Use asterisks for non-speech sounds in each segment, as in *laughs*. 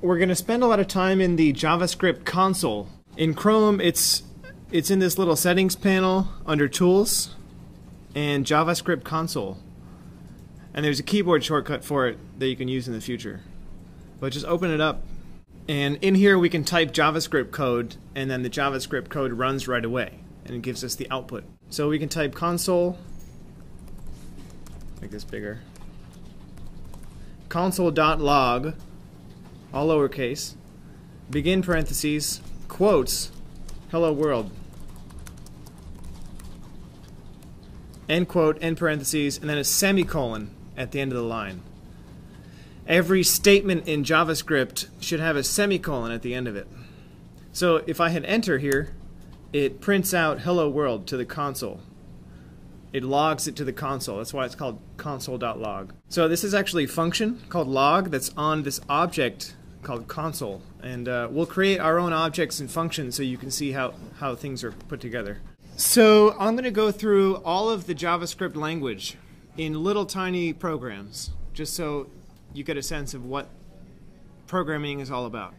we're going to spend a lot of time in the JavaScript console. In Chrome, it's it's in this little settings panel under Tools and JavaScript console. And there's a keyboard shortcut for it that you can use in the future. But just open it up. And in here we can type JavaScript code and then the JavaScript code runs right away and it gives us the output. So we can type console make this bigger. console.log all lowercase begin parentheses quotes hello world end quote, end parentheses, and then a semicolon at the end of the line. Every statement in JavaScript should have a semicolon at the end of it. So if I hit enter here, it prints out hello world to the console. It logs it to the console. That's why it's called console.log. So this is actually a function called log that's on this object called console. And uh, we'll create our own objects and functions so you can see how, how things are put together. So I'm going to go through all of the JavaScript language in little tiny programs, just so you get a sense of what programming is all about.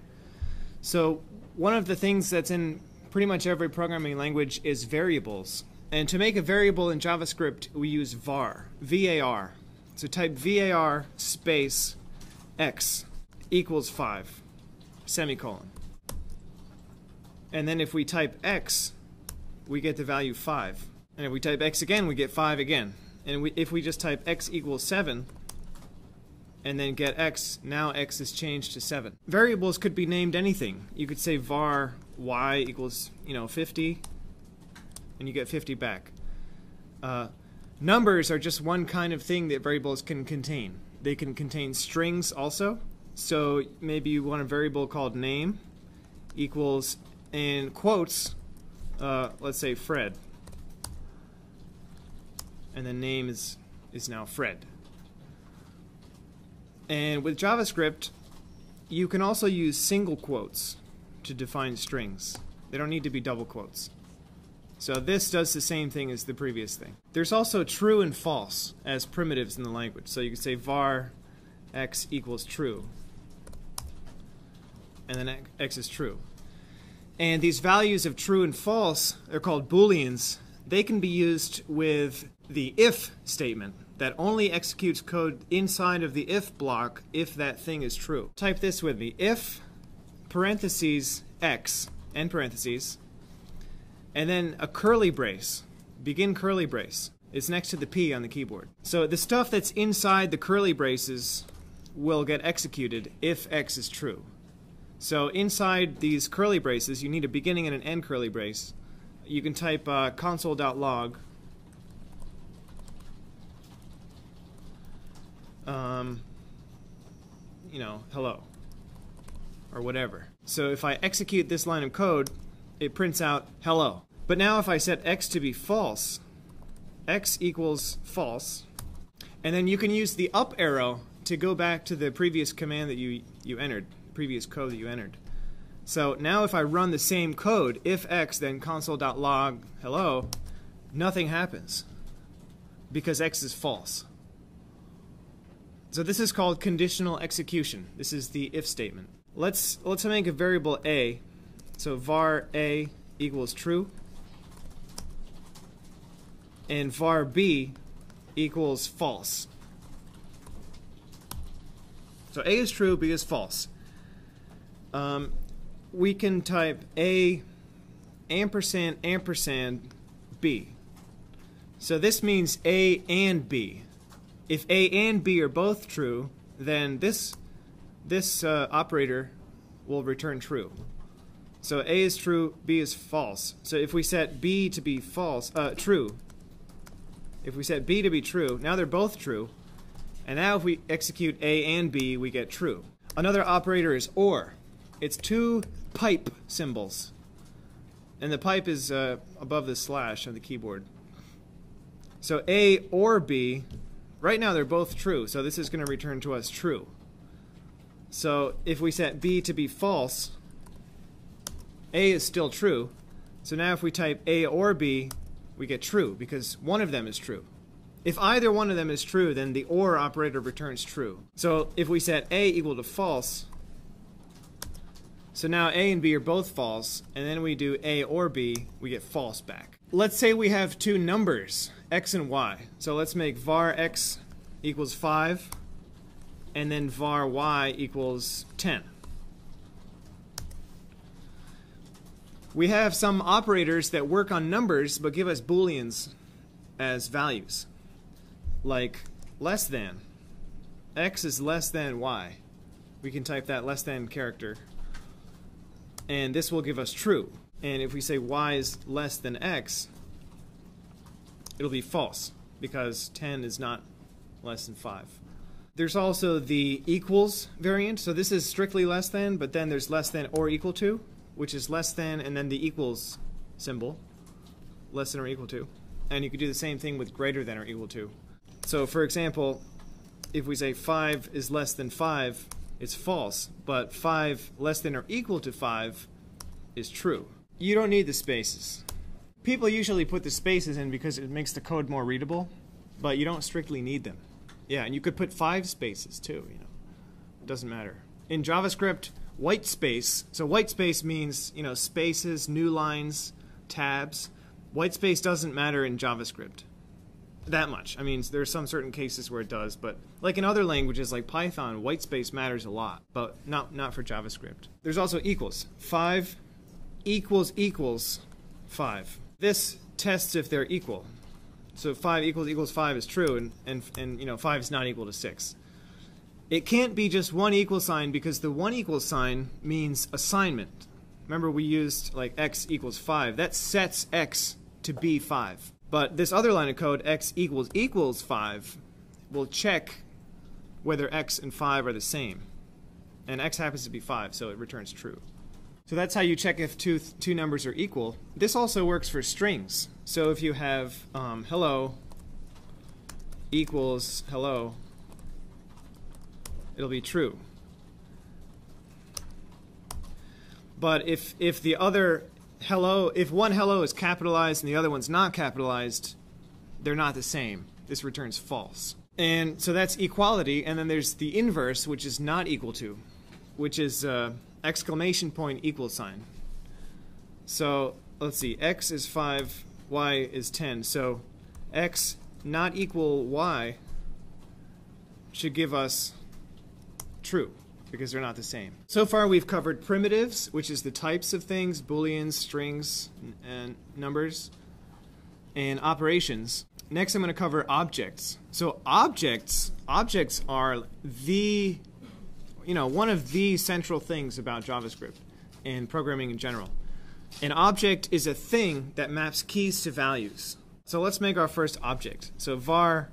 So one of the things that's in pretty much every programming language is variables. And to make a variable in JavaScript, we use var, V-A-R. So type var space x equals 5, semicolon. And then if we type x, we get the value 5. And if we type x again, we get 5 again. And we, if we just type x equals 7, and then get x, now x is changed to 7. Variables could be named anything. You could say var y equals, you know, 50, and you get 50 back. Uh, numbers are just one kind of thing that variables can contain. They can contain strings also. So maybe you want a variable called name equals, in quotes, uh, let's say Fred. And the name is, is now Fred. And with JavaScript, you can also use single quotes to define strings. They don't need to be double quotes. So this does the same thing as the previous thing. There's also true and false as primitives in the language. So you can say var x equals true. And then x is true. And these values of true and false, they're called booleans. They can be used with the if statement that only executes code inside of the if block if that thing is true. Type this with me. If parentheses x, end parentheses, and then a curly brace, begin curly brace. It's next to the P on the keyboard. So the stuff that's inside the curly braces will get executed if x is true. So inside these curly braces, you need a beginning and an end curly brace. You can type uh, console.log. Um, you know, hello. Or whatever. So if I execute this line of code, it prints out hello. But now if I set x to be false, x equals false, and then you can use the up arrow to go back to the previous command that you, you entered previous code that you entered. So now if I run the same code, if x then console.log hello, nothing happens because x is false. So this is called conditional execution. This is the if statement. Let's let's make a variable a. So var a equals true and var b equals false. So a is true, b is false um, we can type A ampersand ampersand B. So this means A and B. If A and B are both true, then this this uh, operator will return true. So A is true, B is false. So if we set B to be false, uh, true, if we set B to be true, now they're both true, and now if we execute A and B, we get true. Another operator is OR. It's two pipe symbols. And the pipe is uh, above the slash on the keyboard. So A or B, right now they're both true, so this is going to return to us true. So if we set B to be false, A is still true. So now if we type A or B, we get true, because one of them is true. If either one of them is true, then the OR operator returns true. So if we set A equal to false, So now A and B are both false, and then we do A or B, we get false back. Let's say we have two numbers, x and y. So let's make var x equals 5, and then var y equals 10. We have some operators that work on numbers but give us booleans as values, like less than. x is less than y. We can type that less than character and this will give us true. And if we say y is less than x, it'll be false because 10 is not less than 5. There's also the equals variant. So this is strictly less than, but then there's less than or equal to, which is less than and then the equals symbol, less than or equal to. And you could do the same thing with greater than or equal to. So for example, if we say 5 is less than 5, it's false, but 5 less than or equal to 5 is true. You don't need the spaces. People usually put the spaces in because it makes the code more readable, but you don't strictly need them. Yeah, and you could put five spaces too, you know. It doesn't matter. In JavaScript, white space, so white space means, you know, spaces, new lines, tabs. White space doesn't matter in JavaScript that much. I mean, there are some certain cases where it does, but like in other languages like Python, whitespace matters a lot, but not not for JavaScript. There's also equals. 5 equals equals 5. This tests if they're equal. So 5 equals equals 5 is true and and and you know, 5 is not equal to 6. It can't be just one equal sign because the one equal sign means assignment. Remember we used like x equals 5. That sets x to be 5. But this other line of code, x equals equals 5, will check whether x and 5 are the same. And x happens to be 5, so it returns true. So that's how you check if two, two numbers are equal. This also works for strings. So if you have um, hello equals hello, it'll be true. But if, if the other hello, if one hello is capitalized and the other one's not capitalized, they're not the same. This returns false. And so that's equality, and then there's the inverse, which is not equal to, which is uh, exclamation point equal sign. So let's see, x is 5, y is 10. So x not equal y should give us true because they're not the same. So far we've covered primitives, which is the types of things, booleans, strings, and numbers, and operations. Next I'm going to cover objects. So objects, objects are the, you know, one of the central things about JavaScript and programming in general. An object is a thing that maps keys to values. So let's make our first object. So var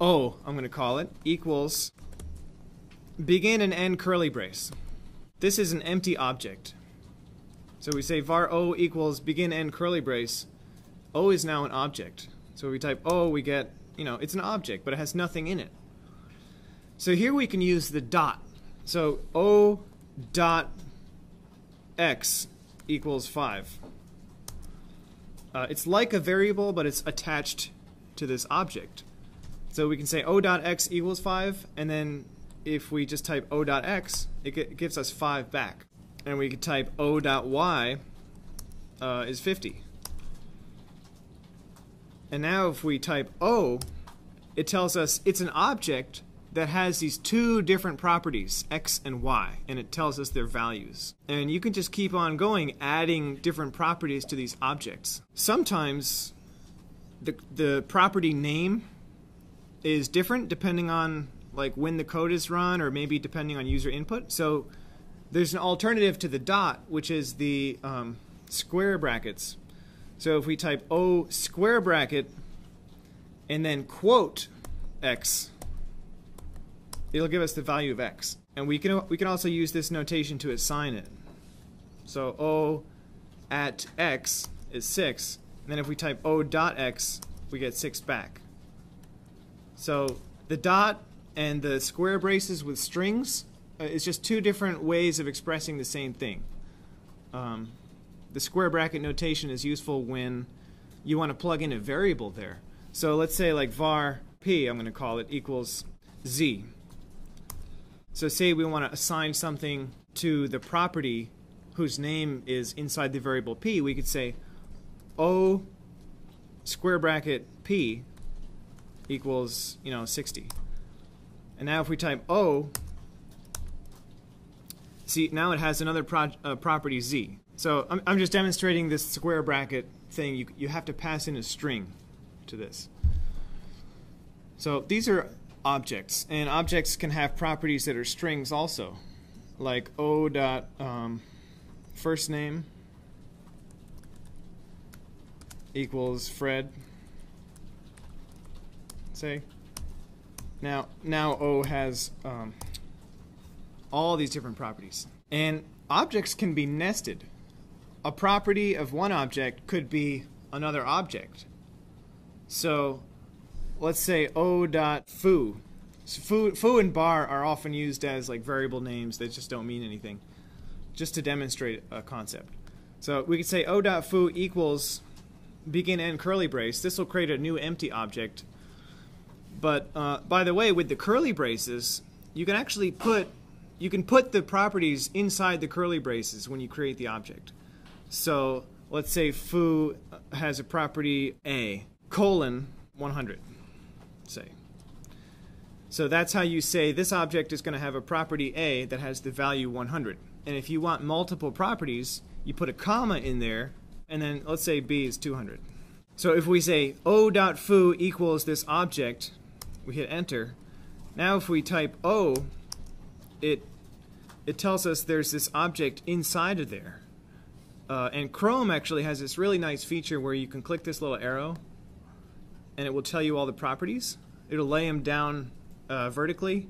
o, I'm going to call it, equals begin and end curly brace. This is an empty object. So we say var o equals begin end curly brace. O is now an object. So we type O, we get, you know, it's an object, but it has nothing in it. So here we can use the dot. So O dot x equals 5. Uh, it's like a variable, but it's attached to this object. So we can say O dot x equals 5, and then if we just type O dot x, it gives us 5 back. And we could type O dot y uh, is 50. And now if we type O, it tells us it's an object that has these two different properties, x and y, and it tells us their values. And you can just keep on going, adding different properties to these objects. Sometimes the, the property name is different depending on like when the code is run or maybe depending on user input. So there's an alternative to the dot, which is the um, square brackets. So if we type O square bracket and then quote x, it'll give us the value of x. And we can, we can also use this notation to assign it. So O at x is 6. And then if we type O dot x, we get 6 back. So the dot and the square braces with strings uh, is just two different ways of expressing the same thing. Um, the square bracket notation is useful when you want to plug in a variable there. So let's say like var p, I'm going to call it, equals z. So say we want to assign something to the property whose name is inside the variable p, we could say O square bracket p equals, you know, 60. And now if we type O, see, now it has another pro uh, property z. So I'm, I'm just demonstrating this square bracket thing. You, you have to pass in a string to this. So these are objects, and objects can have properties that are strings also, like O dot um, first name equals Fred. Say. Now, now O has um, all these different properties, and objects can be nested. A property of one object could be another object. So, let's say O dot foo. So foo, foo and bar are often used as like variable names that just don't mean anything, just to demonstrate a concept. So we could say O dot foo equals begin end curly brace. This will create a new empty object. But uh, by the way, with the curly braces, you can actually put you can put the properties inside the curly braces when you create the object. So let's say foo has a property a colon 100, say. So that's how you say this object is going to have a property a that has the value 100. And if you want multiple properties, you put a comma in there and then let's say b is 200. So if we say o.foo equals this object, we hit enter. Now if we type o, it it tells us there's this object inside of there. Uh, and Chrome actually has this really nice feature where you can click this little arrow and it will tell you all the properties. It'll lay them down uh, vertically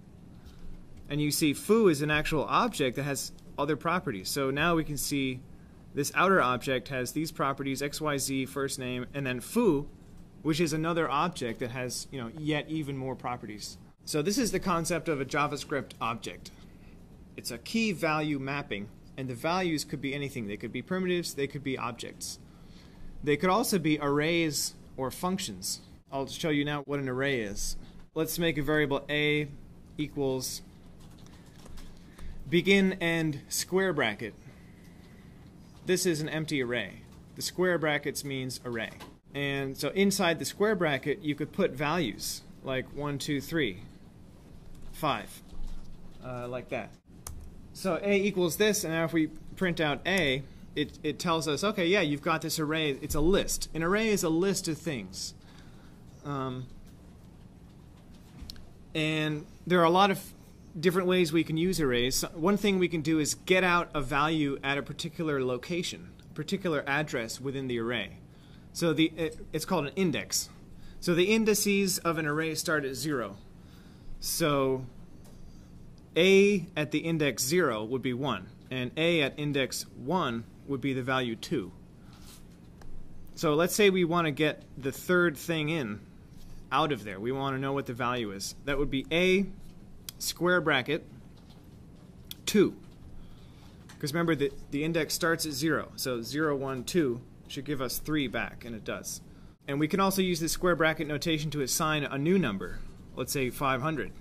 and you see foo is an actual object that has other properties. So now we can see this outer object has these properties, XYZ, first name, and then foo, which is another object that has you know yet even more properties. So this is the concept of a JavaScript object. It's a key value mapping, and the values could be anything. They could be primitives, they could be objects. They could also be arrays or functions. I'll show you now what an array is. Let's make a variable a equals begin end square bracket this is an empty array. The square brackets means array. And so inside the square bracket, you could put values like 1, 2, 3, 5, uh, like that. So A equals this, and now if we print out A, it, it tells us, okay, yeah, you've got this array. It's a list. An array is a list of things. Um, and there are a lot of different ways we can use arrays. One thing we can do is get out a value at a particular location, a particular address within the array. So the it, it's called an index. So the indices of an array start at zero. So a at the index zero would be one, and a at index one would be the value two. So let's say we want to get the third thing in out of there. We want to know what the value is. That would be a square bracket 2. Because remember, the, the index starts at 0. So 0, 1, 2 should give us 3 back, and it does. And we can also use this square bracket notation to assign a new number. Let's say 500.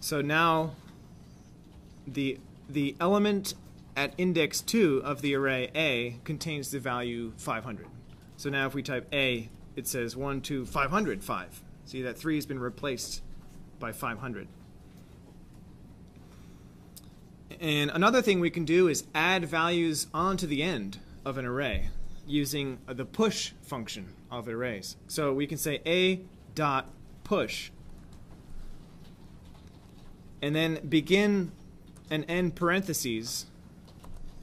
So now the, the element at index 2 of the array A contains the value 500. So now if we type A, it says 1, 2, 500, 5. See that 3 has been replaced by 500. And another thing we can do is add values onto the end of an array using the push function of arrays. So we can say a dot push and then begin and end parentheses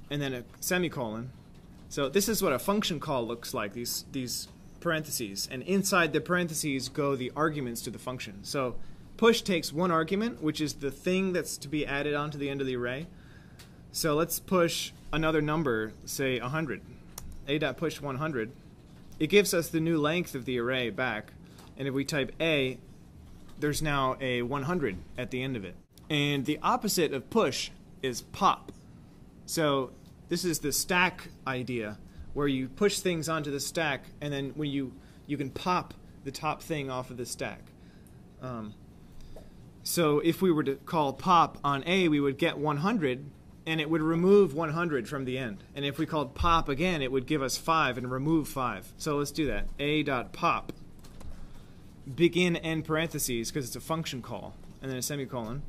and then a semicolon. So this is what a function call looks like, these, these parentheses. And inside the parentheses go the arguments to the function. So push takes one argument, which is the thing that's to be added onto the end of the array. So let's push another number, say 100. A dot push 100. It gives us the new length of the array back. And if we type A, there's now a 100 at the end of it. And the opposite of push is pop. So this is the stack idea, where you push things onto the stack, and then when you you can pop the top thing off of the stack. Um, so if we were to call pop on A, we would get 100, and it would remove 100 from the end. And if we called pop again, it would give us 5 and remove 5. So let's do that. a dot pop begin end parentheses because it's a function call and then a semicolon.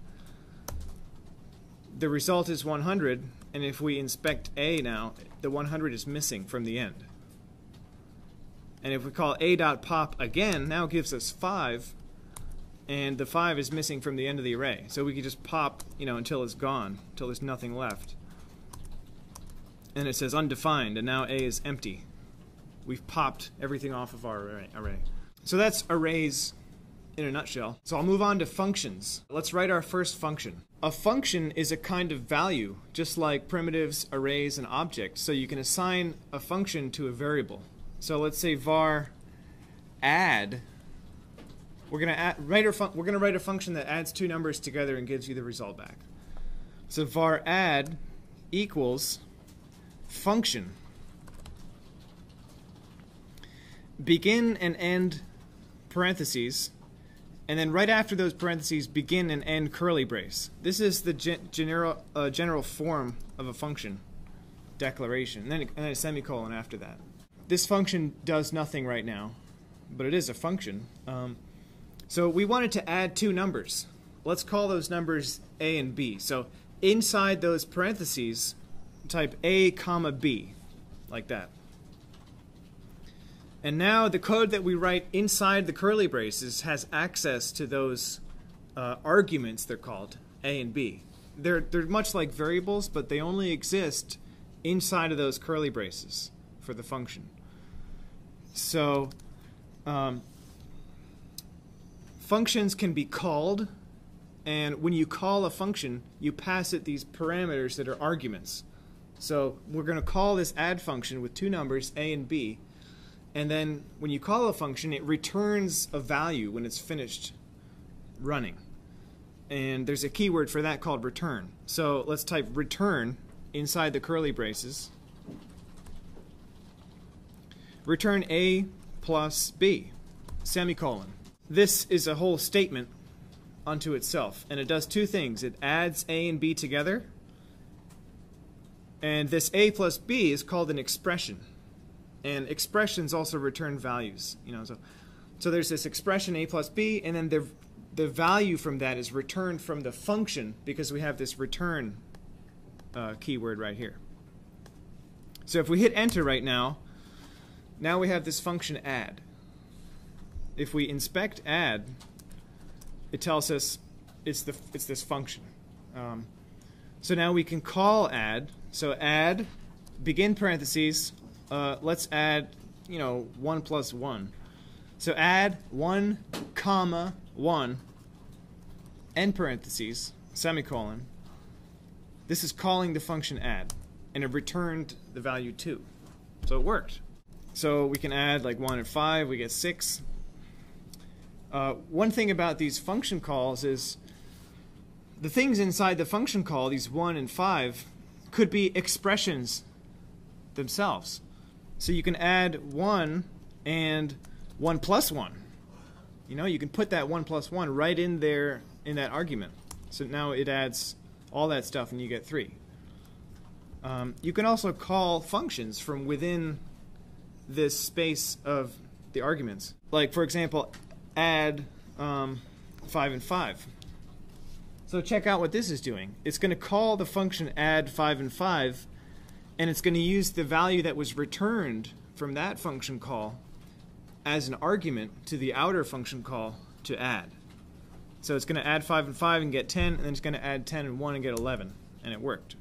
The result is 100 and if we inspect a now, the 100 is missing from the end. And if we call a dot pop again, now it gives us 5 and the 5 is missing from the end of the array. So we could just pop, you know, until it's gone, until there's nothing left. And it says undefined, and now A is empty. We've popped everything off of our array. array. So that's arrays in a nutshell. So I'll move on to functions. Let's write our first function. A function is a kind of value, just like primitives, arrays, and objects. So you can assign a function to a variable. So let's say var add we're gonna add, write a we're gonna write a function that adds two numbers together and gives you the result back. So var add equals function begin and end parentheses and then right after those parentheses begin and end curly brace. This is the gen general uh, general form of a function declaration and then, and then a semicolon after that. This function does nothing right now, but it is a function. Um, so we wanted to add two numbers. Let's call those numbers a and b. So inside those parentheses, type a comma b, like that. And now the code that we write inside the curly braces has access to those uh, arguments, they're called, a and b. They're, they're much like variables, but they only exist inside of those curly braces for the function. So um, functions can be called, and when you call a function, you pass it these parameters that are arguments. So we're going to call this add function with two numbers, a and b, and then when you call a function, it returns a value when it's finished running. And there's a keyword for that called return. So let's type return inside the curly braces. Return a plus b, semicolon this is a whole statement unto itself, and it does two things. It adds A and B together, and this A plus B is called an expression. And expressions also return values. You know, so so there's this expression A plus B, and then the the value from that is returned from the function because we have this return uh, keyword right here. So if we hit enter right now, now we have this function add if we inspect add, it tells us it's the it's this function. Um, so now we can call add. So add, begin parentheses. Uh, let's add, you know, one plus one. So add one comma one. End parentheses semicolon. This is calling the function add, and it returned the value two. So it worked. So we can add like one and five. We get six. Uh, one thing about these function calls is the things inside the function call, these 1 and 5, could be expressions themselves. So you can add 1 and 1 plus 1. You know, you can put that 1 plus 1 right in there in that argument. So now it adds all that stuff and you get 3. Um, you can also call functions from within this space of the arguments. Like, for example, add um, 5 and 5. So check out what this is doing. It's going to call the function add 5 and 5, and it's going to use the value that was returned from that function call as an argument to the outer function call to add. So it's going to add 5 and 5 and get 10, and then it's going to add 10 and 1 and get 11, and it worked.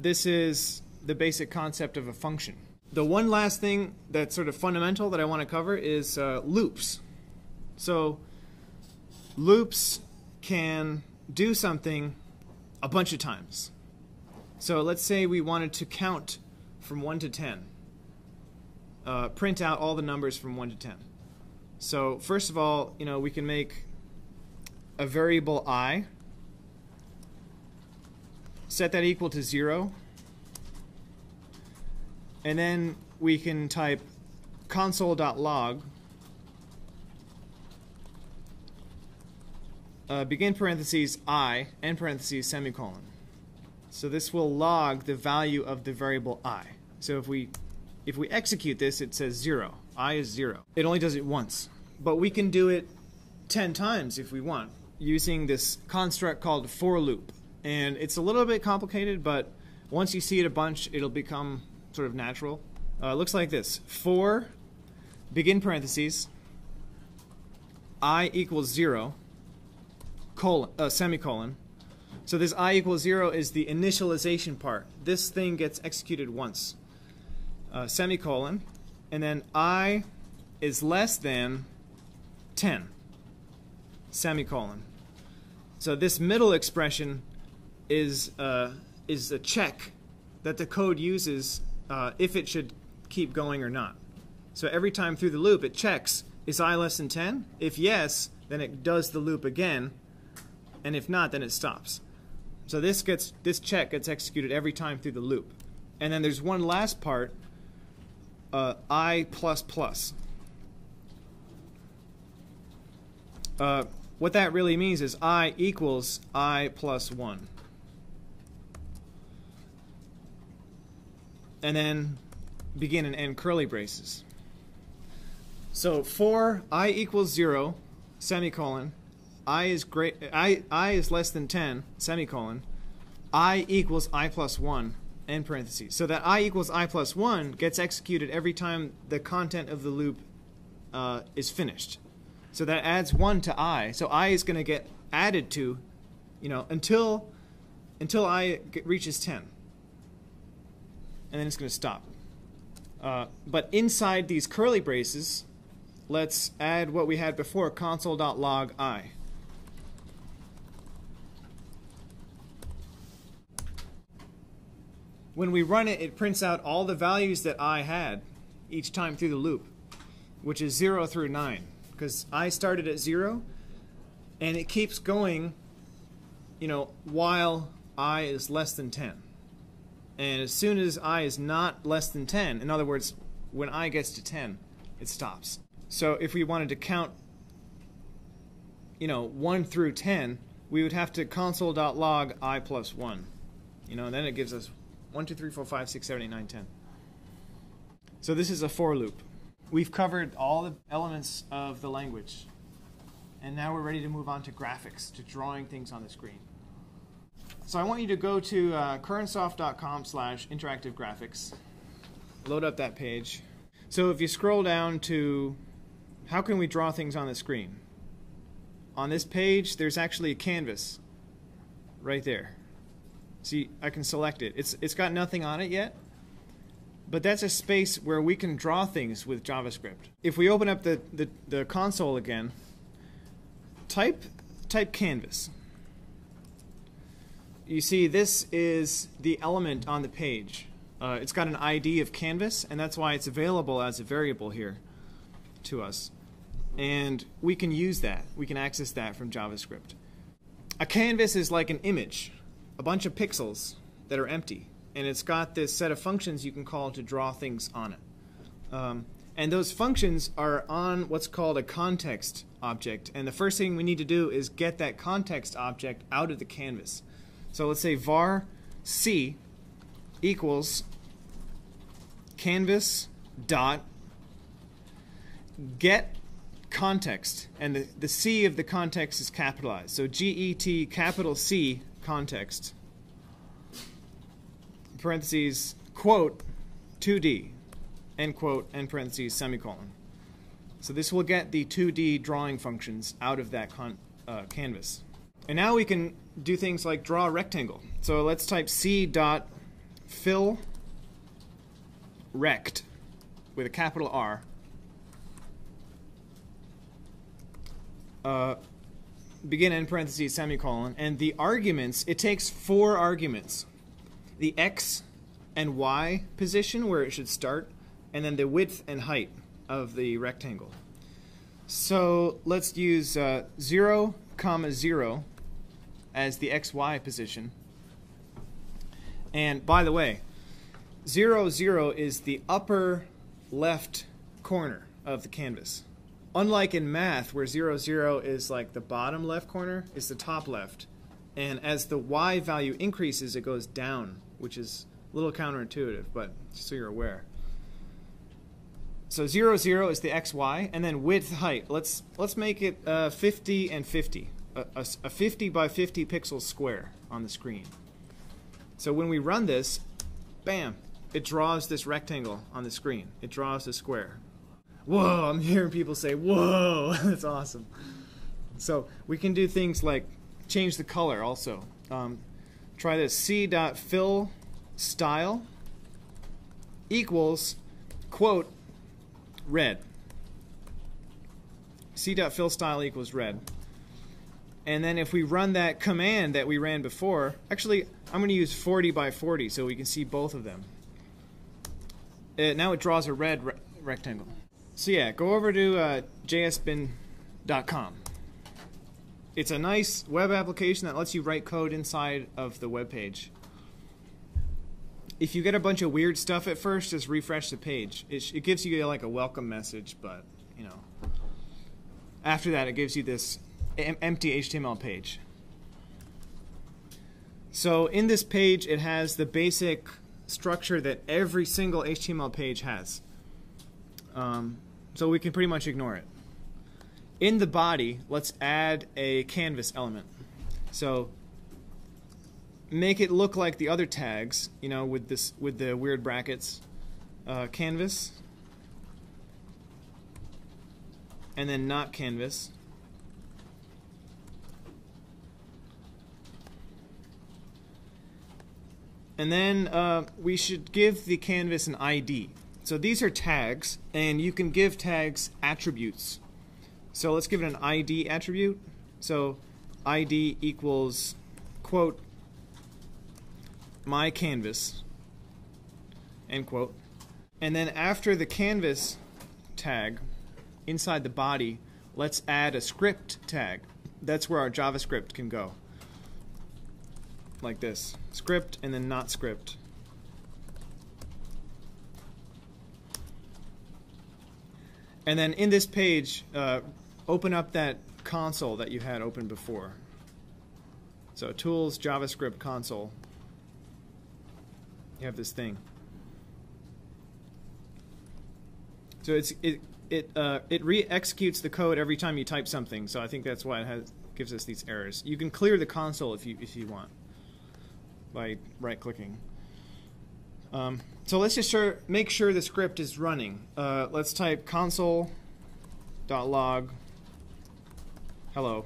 This is the basic concept of a function. The one last thing that's sort of fundamental that I want to cover is uh, loops. So loops can do something a bunch of times. So let's say we wanted to count from 1 to 10. Uh, print out all the numbers from 1 to 10. So first of all, you know, we can make a variable i, set that equal to 0, and then we can type console.log uh, begin parentheses i end parentheses semicolon So this will log the value of the variable i. So if we if we execute this, it says 0. i is 0. It only does it once. But we can do it 10 times if we want using this construct called for loop. And it's a little bit complicated, but once you see it a bunch, it'll become sort of natural. Uh, it looks like this. For begin parentheses i equals 0 colon, uh, semicolon so this i equals 0 is the initialization part. This thing gets executed once. Uh, semicolon. And then i is less than 10. Semicolon. So this middle expression is, uh, is a check that the code uses uh, if it should keep going or not. So every time through the loop it checks, is i less than 10? If yes, then it does the loop again. And if not, then it stops. So this gets this check gets executed every time through the loop. And then there's one last part, uh, i plus plus. Uh, what that really means is i equals i plus 1. And then begin and end curly braces. So for i equals 0, semicolon, i is great i i is less than 10 semicolon. I equals i plus 1 end parentheses. So that i equals i plus 1 gets executed every time the content of the loop uh, is finished. So that adds 1 to i. So i is going to get added to you know until until i reaches 10 and then it's going to stop uh, but inside these curly braces let's add what we had before console.log i when we run it, it prints out all the values that i had each time through the loop, which is 0 through 9. Because i started at 0, and it keeps going, you know, while i is less than 10. And as soon as i is not less than 10, in other words, when i gets to 10, it stops. So if we wanted to count, you know, 1 through 10, we would have to console.log i plus 1. You know, and then it gives us 1, 2, 3, 4, 5, 6, 7, 8, 9, 10. So this is a for loop. We've covered all the elements of the language. And now we're ready to move on to graphics, to drawing things on the screen. So I want you to go to uh, curransoft.com slash interactive graphics. Load up that page. So if you scroll down to how can we draw things on the screen? On this page, there's actually a canvas right there. See, I can select it. It's it's got nothing on it yet, but that's a space where we can draw things with JavaScript. If we open up the, the, the console again, type type canvas. You see, this is the element on the page. Uh, it's got an ID of canvas, and that's why it's available as a variable here to us. And we can use that. We can access that from JavaScript. A canvas is like an image a bunch of pixels that are empty, and it's got this set of functions you can call to draw things on it. Um, and those functions are on what's called a context object. And the first thing we need to do is get that context object out of the canvas. So let's say var c equals canvas dot get context. And the, the C of the context is capitalized. So G-E-T capital C context, parentheses, quote, 2D, end quote, end parentheses, semicolon. So this will get the 2D drawing functions out of that uh, canvas. And now we can do things like draw a rectangle. So let's type c dot fill rect with a capital R. Uh, begin end parentheses semicolon, and the arguments, it takes four arguments. The x and y position where it should start, and then the width and height of the rectangle. So let's use uh, 0, comma 0 as the xy position. And by the way, 0, 0 is the upper left corner of the canvas unlike in math where 0, 0 is like the bottom left corner, it's the top left. And as the y value increases, it goes down, which is a little counterintuitive, but just so you're aware. So 0, 0 is the xy, and then width, height. Let's, let's make it uh, 50 and 50, a, a, a 50 by 50 pixel square on the screen. So when we run this, bam, it draws this rectangle on the screen. It draws the square. Whoa, I'm hearing people say, whoa, *laughs* that's awesome. So we can do things like change the color also. Um, try this c.fill style equals quote red. c.fill style equals red. And then if we run that command that we ran before, actually I'm going to use 40 by 40 so we can see both of them. Uh, now it draws a red re rectangle. So yeah, go over to uh, jsbin.com. It's a nice web application that lets you write code inside of the web page. If you get a bunch of weird stuff at first, just refresh the page. It, it gives you like a welcome message, but you know, after that, it gives you this empty HTML page. So in this page, it has the basic structure that every single HTML page has. Um, so we can pretty much ignore it. In the body, let's add a canvas element. So make it look like the other tags, you know, with this with the weird brackets. Uh, canvas, and then not canvas. And then uh, we should give the canvas an ID. So these are tags, and you can give tags attributes. So let's give it an ID attribute. So ID equals, quote, my canvas, end quote. And then after the canvas tag, inside the body, let's add a script tag. That's where our JavaScript can go like this. Script and then not script. And then in this page, uh, open up that console that you had open before. So Tools, JavaScript console. You have this thing. So it's it it uh, it re-executes the code every time you type something. So I think that's why it has gives us these errors. You can clear the console if you if you want by right clicking. Um, so let's just sure, make sure the script is running. Uh, let's type console.log hello.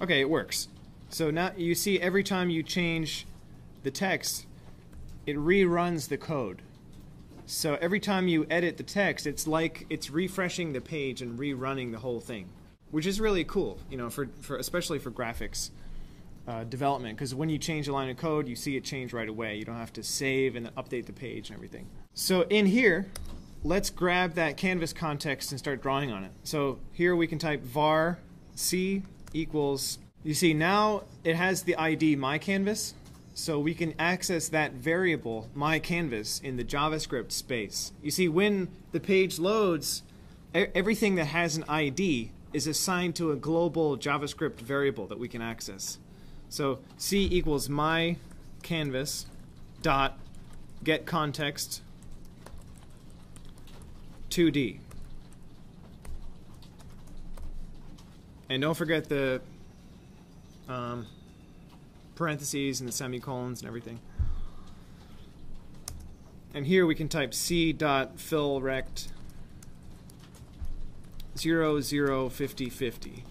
Okay, it works. So now you see every time you change the text, it reruns the code. So every time you edit the text, it's like it's refreshing the page and rerunning the whole thing, which is really cool, you know, for, for especially for graphics uh, development because when you change a line of code, you see it change right away. You don't have to save and update the page and everything. So in here, let's grab that canvas context and start drawing on it. So here we can type var c equals, you see now it has the ID my canvas, so we can access that variable my canvas in the JavaScript space. You see when the page loads, everything that has an ID is assigned to a global JavaScript variable that we can access. So C equals my canvas dot get context 2D. And don't forget the um, parentheses and the semicolons and everything. And here we can type c dot fill rect 0, 0, 50, 50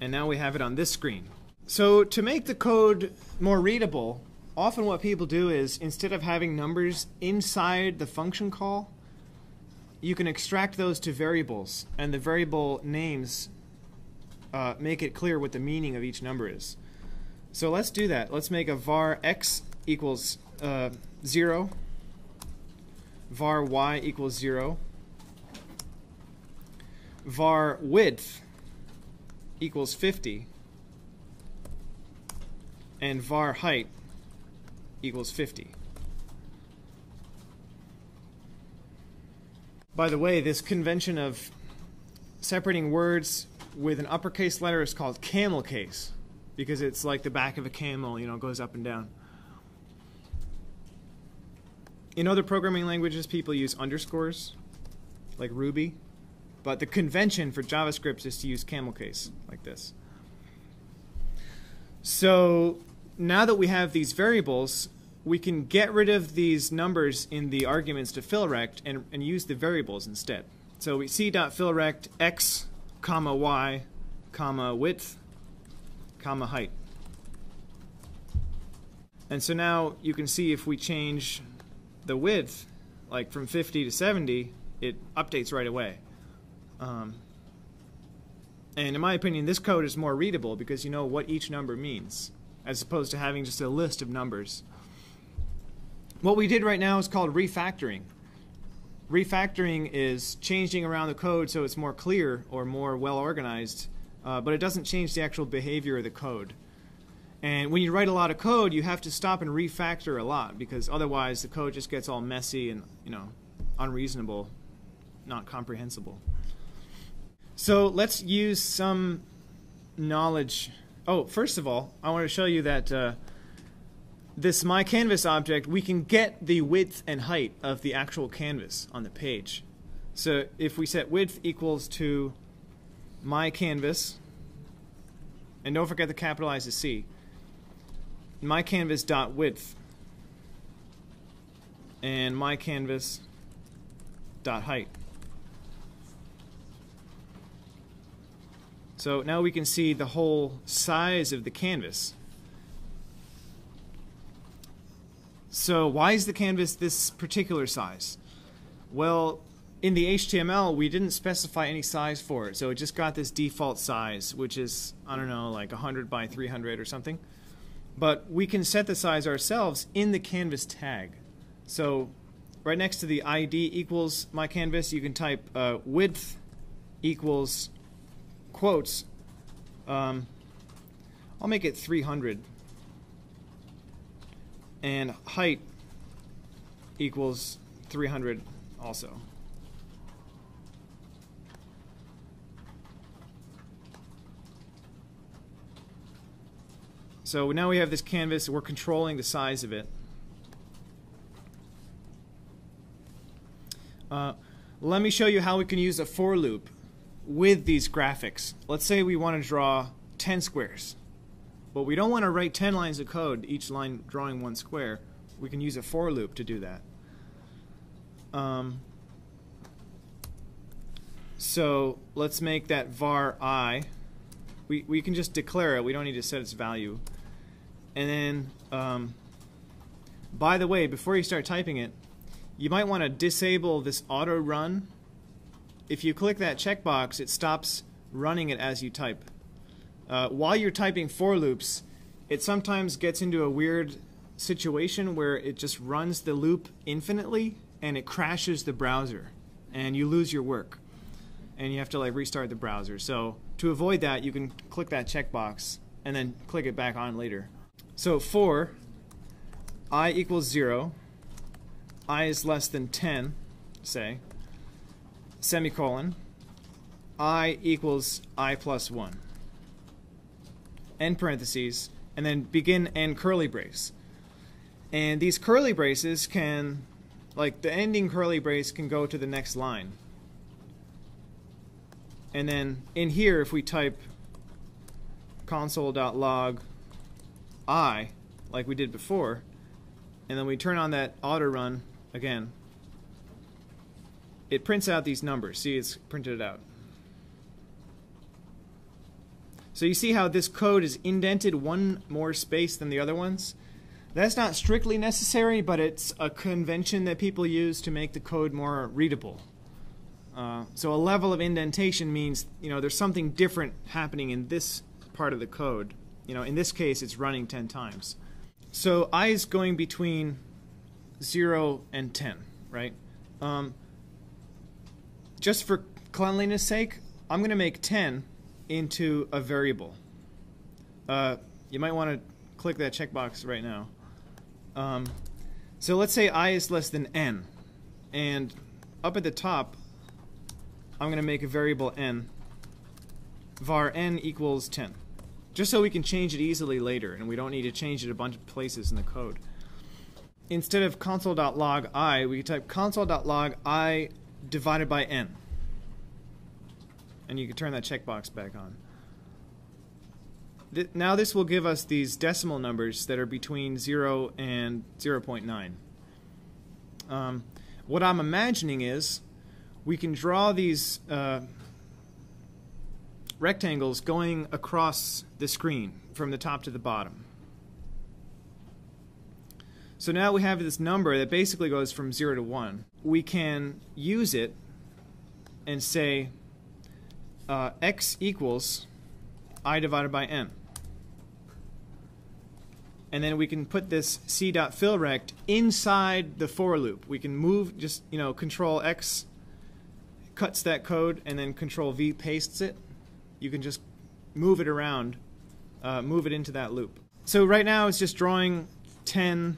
and now we have it on this screen. So to make the code more readable, often what people do is instead of having numbers inside the function call, you can extract those to variables, and the variable names uh, make it clear what the meaning of each number is. So let's do that. Let's make a var x equals uh, 0, var y equals 0, var width equals 50 and var height equals 50. By the way, this convention of separating words with an uppercase letter is called camel case because it's like the back of a camel, you know, goes up and down. In other programming languages, people use underscores, like Ruby, but the convention for JavaScript is to use camel case, like this. So now that we have these variables, we can get rid of these numbers in the arguments to fillrect and, and use the variables instead. So we see dot fillrect x comma y comma width comma height. And so now you can see if we change the width, like from 50 to 70, it updates right away. Um, and in my opinion, this code is more readable because you know what each number means, as opposed to having just a list of numbers. What we did right now is called refactoring. Refactoring is changing around the code so it's more clear or more well organized, uh, but it doesn't change the actual behavior of the code. And when you write a lot of code, you have to stop and refactor a lot because otherwise the code just gets all messy and you know unreasonable, not comprehensible. So let's use some knowledge. Oh, first of all, I want to show you that uh, this my canvas object, we can get the width and height of the actual canvas on the page. So if we set width equals to my canvas, and don't forget to capitalize the C, my canvas dot width and my canvas dot height. So now we can see the whole size of the canvas. So why is the canvas this particular size? Well, in the HTML, we didn't specify any size for it, so it just got this default size, which is, I don't know, like 100 by 300 or something. But we can set the size ourselves in the canvas tag. So right next to the ID equals my canvas, you can type uh, width equals quotes. Um, I'll make it 300 and height equals 300 also. So now we have this canvas, we're controlling the size of it. Uh, let me show you how we can use a for loop with these graphics. Let's say we want to draw 10 squares. But we don't want to write 10 lines of code, each line drawing one square. We can use a for loop to do that. Um, so let's make that var i. We, we can just declare it. We don't need to set its value. And then, um, by the way, before you start typing it, you might want to disable this auto run. If you click that checkbox, it stops running it as you type. Uh, while you're typing for loops, it sometimes gets into a weird situation where it just runs the loop infinitely and it crashes the browser and you lose your work and you have to like restart the browser. So to avoid that, you can click that checkbox and then click it back on later. So for i equals 0, i is less than 10, say, semicolon, i equals i plus 1 end parentheses, and then begin and curly brace. And these curly braces can, like the ending curly brace can go to the next line. And then in here, if we type console.log i, like we did before, and then we turn on that auto run again, it prints out these numbers. See, it's printed it out. So you see how this code is indented one more space than the other ones? That's not strictly necessary, but it's a convention that people use to make the code more readable. Uh, so a level of indentation means you know there's something different happening in this part of the code. You know, in this case, it's running 10 times. So i is going between 0 and 10, right? Um, just for cleanliness sake, I'm going to make 10 into a variable. Uh, you might want to click that checkbox right now. Um, so let's say i is less than n. And up at the top, I'm going to make a variable n. var n equals 10. Just so we can change it easily later and we don't need to change it a bunch of places in the code. Instead of console.log i, we type console.log i divided by n. And you can turn that checkbox back on. Th now this will give us these decimal numbers that are between 0 and 0.9. Um, what I'm imagining is we can draw these uh, rectangles going across the screen from the top to the bottom. So now we have this number that basically goes from 0 to 1. We can use it and say uh, x equals i divided by n. And then we can put this c.fillRect inside the for loop. We can move, just, you know, control x cuts that code and then control V pastes it you can just move it around, uh, move it into that loop. So right now it's just drawing 10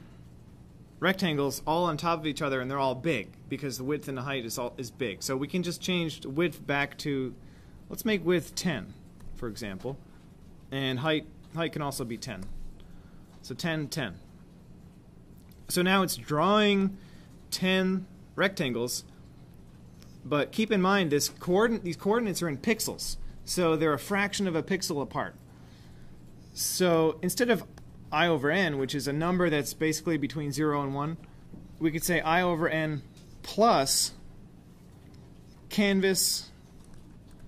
rectangles all on top of each other and they're all big because the width and the height is all is big. So we can just change width back to let's make width 10 for example and height height can also be 10. So 10 10. So now it's drawing 10 rectangles but keep in mind this coordinate these coordinates are in pixels. So they're a fraction of a pixel apart. So instead of i over n, which is a number that's basically between 0 and 1, we could say i over n plus canvas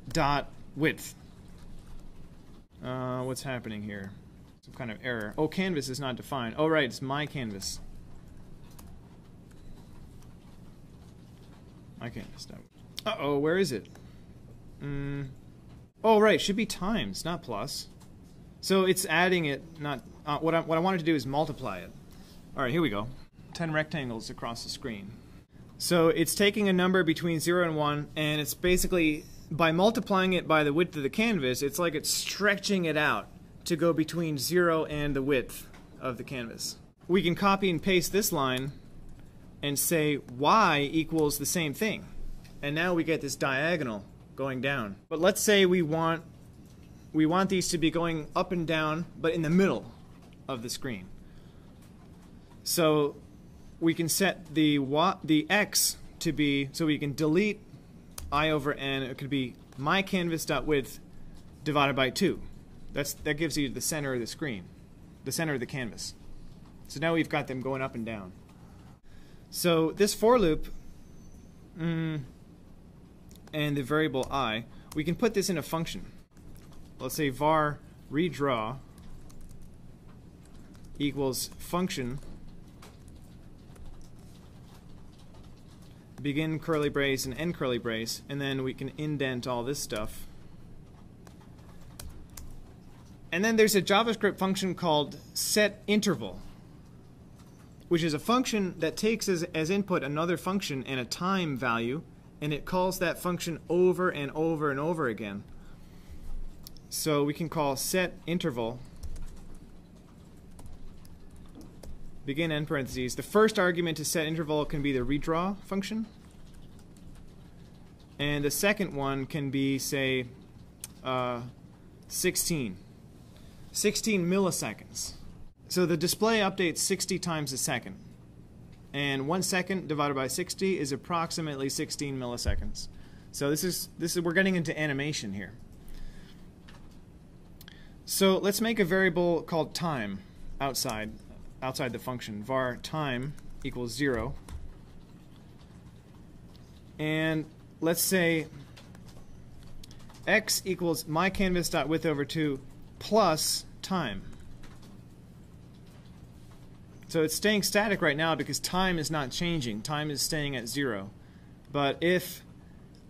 dot width. Uh, what's happening here? Some kind of error. Oh, canvas is not defined. Oh, right, it's my canvas. My canvas. Uh-oh, where is it? Mm, Oh, right. Should be times, not plus. So it's adding it, not... Uh, what, I, what I wanted to do is multiply it. All right, here we go. 10 rectangles across the screen. So it's taking a number between 0 and 1, and it's basically, by multiplying it by the width of the canvas, it's like it's stretching it out to go between 0 and the width of the canvas. We can copy and paste this line and say y equals the same thing. And now we get this diagonal going down. But let's say we want we want these to be going up and down, but in the middle of the screen. So we can set the the x to be so we can delete i over n. It could be my canvas dot width divided by two. That's that gives you the center of the screen, the center of the canvas. So now we've got them going up and down. So this for loop. Mm, and the variable i, we can put this in a function. Let's say var redraw equals function begin curly brace and end curly brace, and then we can indent all this stuff. And then there's a JavaScript function called setInterval, which is a function that takes as, as input another function and a time value, and it calls that function over and over and over again. So we can call set interval begin end parentheses. The first argument to set interval can be the redraw function. And the second one can be, say, uh, 16. 16 milliseconds. So the display updates 60 times a second and one second divided by 60 is approximately 16 milliseconds. So this is this is we're getting into animation here. So let's make a variable called time outside outside the function var time equals 0 and let's say x equals my canvas dot width over 2 plus time so it's staying static right now because time is not changing. Time is staying at zero. But if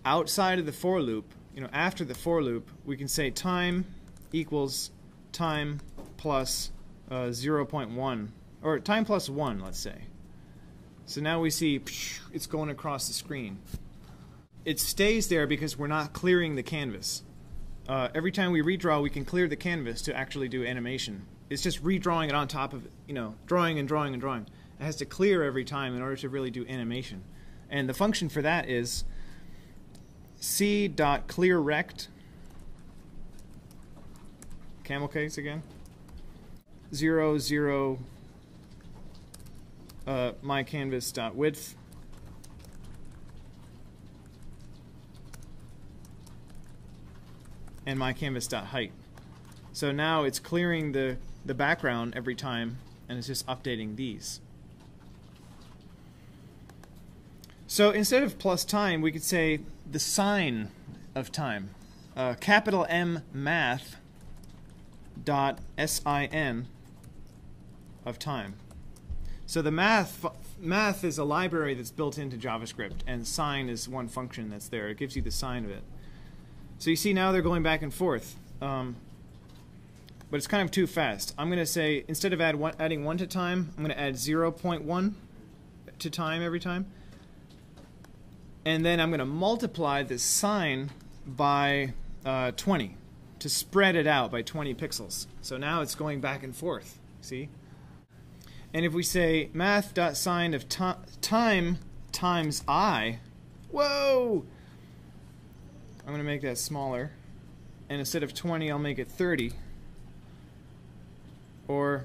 outside of the for loop, you know, after the for loop, we can say time equals time plus uh, 0.1, or time plus 1, let's say. So now we see it's going across the screen. It stays there because we're not clearing the canvas. Uh, every time we redraw, we can clear the canvas to actually do animation. It's just redrawing it on top of, you know, drawing and drawing and drawing. It has to clear every time in order to really do animation. And the function for that is c.clearRect camel case again. Zero zero. Uh, my. And my canvas height. So now it's clearing the the background every time, and it's just updating these. So instead of plus time, we could say the sine of time. Uh, capital M math dot sin of time. So the math math is a library that's built into JavaScript, and sine is one function that's there. It gives you the sine of it. So you see now they're going back and forth. Um, but it's kind of too fast. I'm going to say, instead of add one, adding 1 to time, I'm going to add 0.1 to time every time. And then I'm going to multiply this sine by uh, 20 to spread it out by 20 pixels. So now it's going back and forth, see? And if we say math.sine of time times i, whoa! I'm going to make that smaller. And instead of 20, I'll make it 30. Or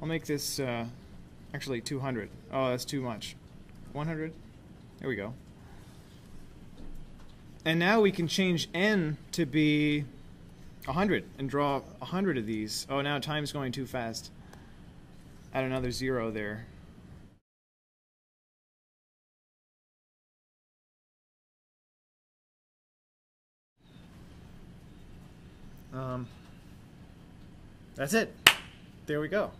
I'll make this uh, actually 200. Oh, that's too much. 100? There we go. And now we can change n to be 100 and draw 100 of these. Oh, now time's going too fast. Add another zero there. Um, that's it. There we go.